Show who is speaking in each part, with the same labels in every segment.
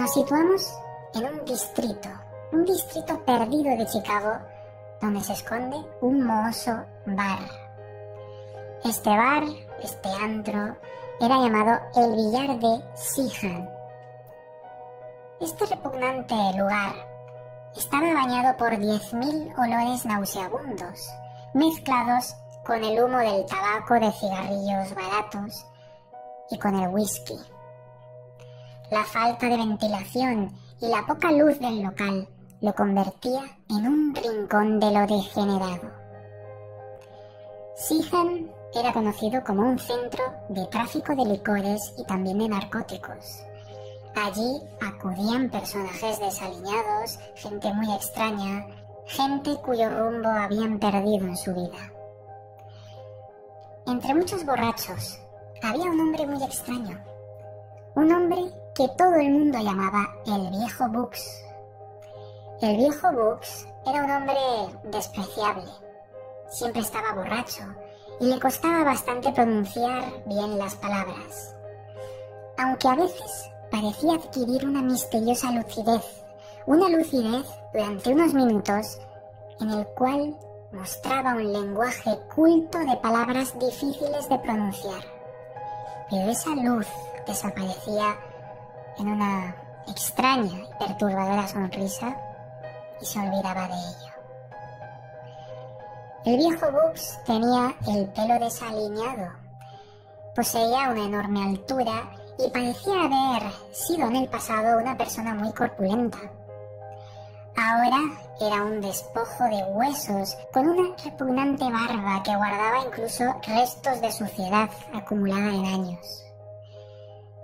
Speaker 1: Nos situamos en un distrito, un distrito perdido de Chicago, donde se esconde un mohoso bar. Este bar, este antro, era llamado el billar de Sihan. Este repugnante lugar estaba bañado por 10.000 olores nauseabundos, mezclados con el humo del tabaco de cigarrillos baratos y con el whisky. La falta de ventilación y la poca luz del local lo convertía en un rincón de lo degenerado. Sihan era conocido como un centro de tráfico de licores y también de narcóticos. Allí acudían personajes desaliñados, gente muy extraña, gente cuyo rumbo habían perdido en su vida. Entre muchos borrachos había un hombre muy extraño, un hombre que todo el mundo llamaba el viejo Bux. El viejo Bux era un hombre despreciable, siempre estaba borracho y le costaba bastante pronunciar bien las palabras, aunque a veces parecía adquirir una misteriosa lucidez, una lucidez durante unos minutos en el cual mostraba un lenguaje culto de palabras difíciles de pronunciar. Pero esa luz desaparecía en una extraña y perturbadora sonrisa y se olvidaba de ello. El viejo Bux tenía el pelo desaliñado, poseía una enorme altura y parecía haber sido en el pasado una persona muy corpulenta. Ahora era un despojo de huesos con una repugnante barba que guardaba incluso restos de suciedad acumulada en años.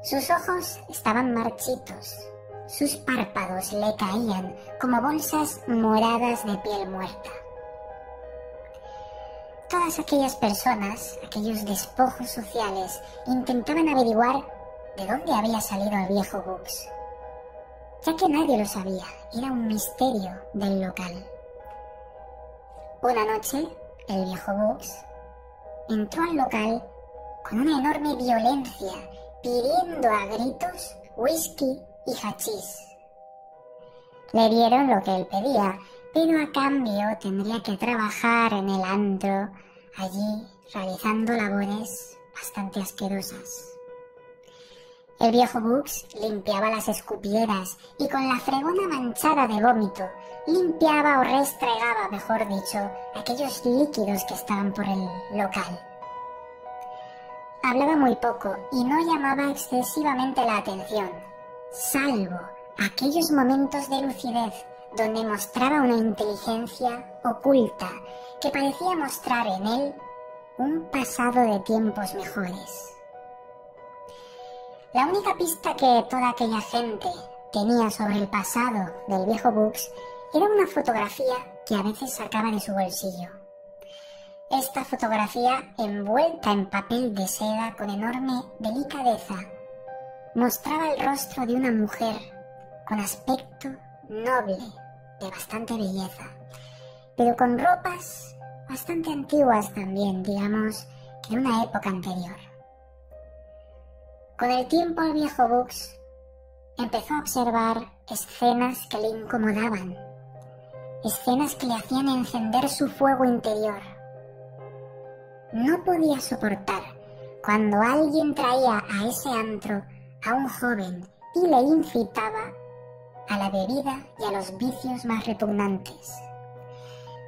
Speaker 1: Sus ojos estaban marchitos, sus párpados le caían como bolsas moradas de piel muerta. Todas aquellas personas, aquellos despojos sociales, intentaban averiguar de dónde había salido el viejo Bux, ya que nadie lo sabía, era un misterio del local. Una noche, el viejo Bux entró al local con una enorme violencia, pidiendo a gritos whisky y hachís. Le dieron lo que él pedía, pero a cambio tendría que trabajar en el antro, allí realizando labores bastante asquerosas. El viejo Bux limpiaba las escupieras y con la fregona manchada de vómito limpiaba o restregaba, mejor dicho, aquellos líquidos que estaban por el local. Hablaba muy poco y no llamaba excesivamente la atención, salvo aquellos momentos de lucidez donde mostraba una inteligencia oculta que parecía mostrar en él un pasado de tiempos mejores. La única pista que toda aquella gente tenía sobre el pasado del viejo Bux era una fotografía que a veces sacaba de su bolsillo. Esta fotografía, envuelta en papel de seda con enorme delicadeza, mostraba el rostro de una mujer con aspecto noble, de bastante belleza, pero con ropas bastante antiguas también, digamos, que de una época anterior. Con el tiempo el viejo Bux empezó a observar escenas que le incomodaban, escenas que le hacían encender su fuego interior. No podía soportar cuando alguien traía a ese antro a un joven y le incitaba a la bebida y a los vicios más repugnantes.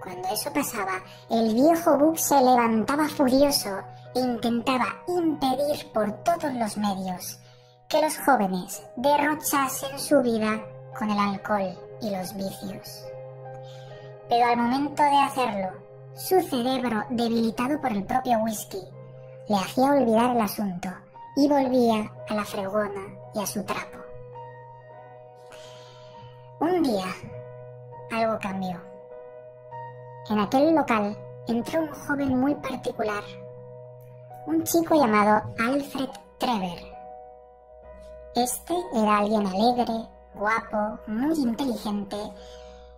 Speaker 1: Cuando eso pasaba, el viejo Bux se levantaba furioso e intentaba impedir por todos los medios que los jóvenes derrochasen su vida con el alcohol y los vicios. Pero al momento de hacerlo, su cerebro, debilitado por el propio whisky, le hacía olvidar el asunto y volvía a la fregona y a su trapo. Un día, algo cambió. En aquel local entró un joven muy particular un chico llamado Alfred Trevor. Este era alguien alegre, guapo, muy inteligente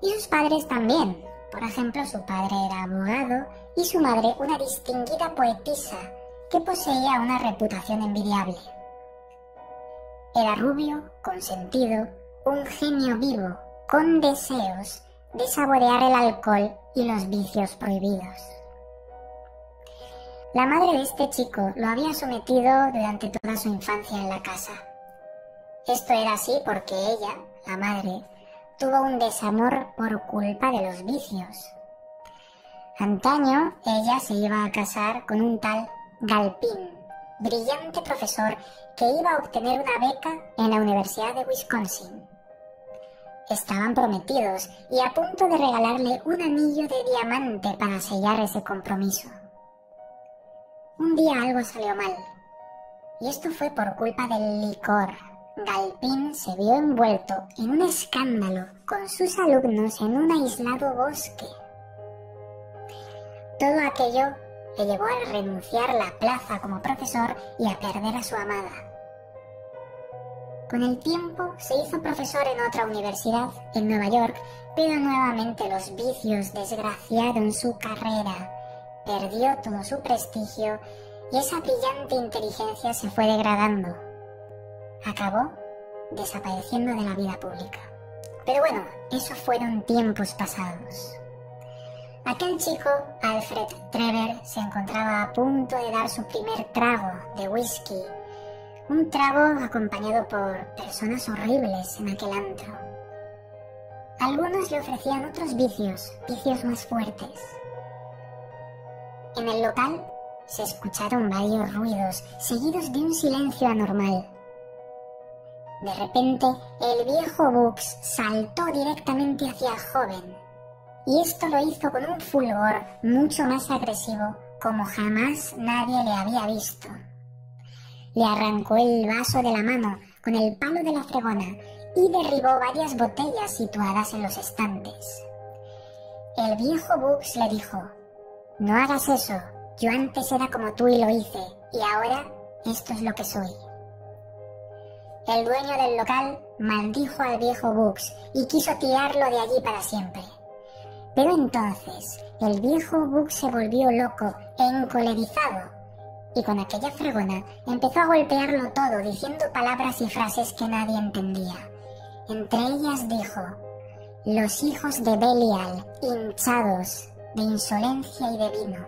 Speaker 1: y sus padres también. Por ejemplo, su padre era abogado y su madre una distinguida poetisa que poseía una reputación envidiable. Era rubio, consentido, un genio vivo con deseos de saborear el alcohol y los vicios prohibidos. La madre de este chico lo había sometido durante toda su infancia en la casa. Esto era así porque ella, la madre, tuvo un desamor por culpa de los vicios. Antaño ella se iba a casar con un tal Galpín, brillante profesor que iba a obtener una beca en la Universidad de Wisconsin. Estaban prometidos y a punto de regalarle un anillo de diamante para sellar ese compromiso. Un día algo salió mal. Y esto fue por culpa del licor. Galpín se vio envuelto en un escándalo con sus alumnos en un aislado bosque. Todo aquello le llevó a renunciar la plaza como profesor y a perder a su amada. Con el tiempo se hizo profesor en otra universidad, en Nueva York, pero nuevamente los vicios desgraciaron su carrera perdió todo su prestigio y esa brillante inteligencia se fue degradando. Acabó desapareciendo de la vida pública. Pero bueno, esos fueron tiempos pasados. Aquel chico, Alfred Trevor, se encontraba a punto de dar su primer trago de whisky, un trago acompañado por personas horribles en aquel antro. Algunos le ofrecían otros vicios, vicios más fuertes. En el local se escucharon varios ruidos, seguidos de un silencio anormal. De repente, el viejo Bux saltó directamente hacia el joven, y esto lo hizo con un fulgor mucho más agresivo como jamás nadie le había visto. Le arrancó el vaso de la mano con el palo de la fregona y derribó varias botellas situadas en los estantes. El viejo Bux le dijo, no hagas eso. Yo antes era como tú y lo hice, y ahora esto es lo que soy. El dueño del local maldijo al viejo Bux y quiso tirarlo de allí para siempre. Pero entonces el viejo Bux se volvió loco e encolerizado, y con aquella fregona empezó a golpearlo todo diciendo palabras y frases que nadie entendía. Entre ellas dijo, los hijos de Belial, hinchados, de insolencia y de vino.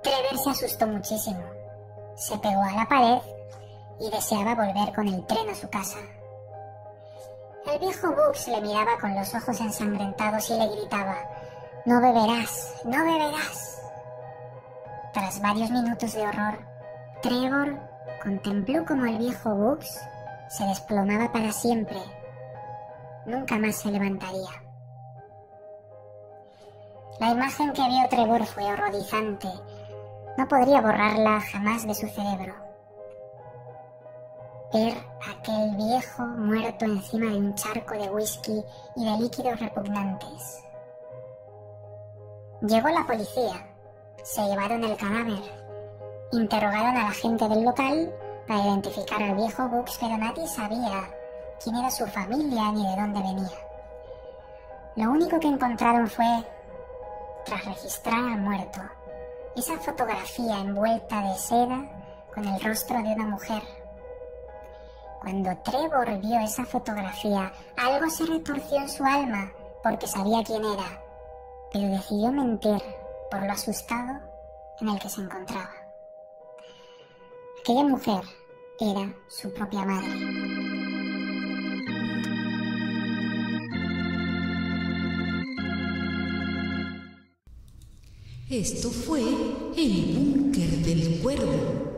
Speaker 1: Trevor se asustó muchísimo. Se pegó a la pared y deseaba volver con el tren a su casa. El viejo Bux le miraba con los ojos ensangrentados y le gritaba, No beberás, no beberás. Tras varios minutos de horror, Trevor contempló como el viejo Bux se desplomaba para siempre. Nunca más se levantaría. La imagen que vio Trevor fue horrorizante. No podría borrarla jamás de su cerebro. Ver aquel viejo muerto encima de un charco de whisky y de líquidos repugnantes. Llegó la policía. Se llevaron el cadáver. Interrogaron a la gente del local para identificar al viejo Bux, pero nadie sabía quién era su familia ni de dónde venía. Lo único que encontraron fue tras registrar al muerto, esa fotografía envuelta de seda con el rostro de una mujer. Cuando Trevor vio esa fotografía, algo se retorció en su alma porque sabía quién era, pero decidió mentir por lo asustado en el que se encontraba. Aquella mujer era su propia madre.
Speaker 2: Esto fue el búnker del cuervo.